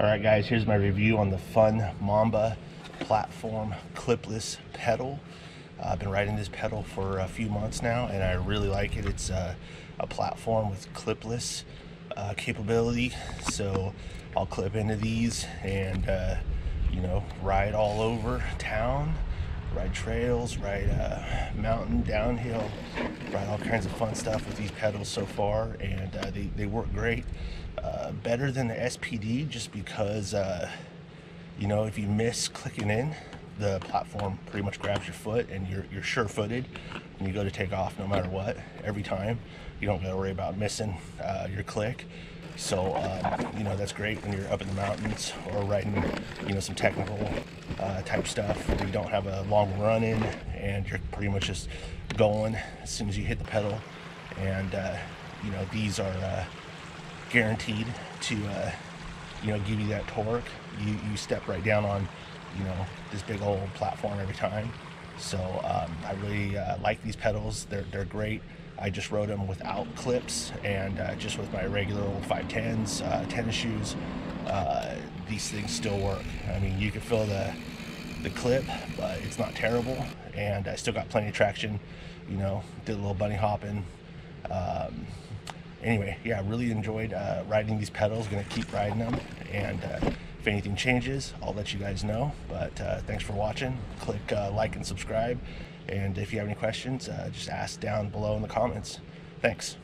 All right, guys, here's my review on the Funn Mamba platform clipless pedal. Uh, I've been riding this pedal for a few months now, and I really like it. It's uh, a platform with clipless uh, capability, so I'll clip into these and uh, you know ride all over town, ride trails, ride uh, mountain, downhill, ride all kinds of fun stuff with these pedals so far, and uh, they they work great. Uh, better than the SPD just because, uh, you know, if you miss clicking in, the platform pretty much grabs your foot and you're, you're sure-footed and you go to take off no matter what every time. You don't got to worry about missing uh, your click. So, um, you know, that's great when you're up in the mountains or riding, you know, some technical uh, type stuff where you don't have a long run in and you're pretty much just going as soon as you hit the pedal. And, uh, you know, these are uh, guaranteed to uh, you know give you that torque. You you step right down on you know this big old platform every time. So um, I really uh, like these pedals. They're they're great. I just rode them without clips and uh, just with my regular old 510s, uh, tennis shoes. Uh, these things still work. I mean, you can feel the the clip, but it's not terrible, and I still got plenty of traction. You know, did a little bunny hopping. Um, anyway, yeah, I really enjoyed uh, riding these pedals. To keep riding them, and uh, anything changes, I'll let you guys know. But uh, thanks for watching. Click uh, like and subscribe, and if you have any questions, uh, just ask down below in the comments. Thanks.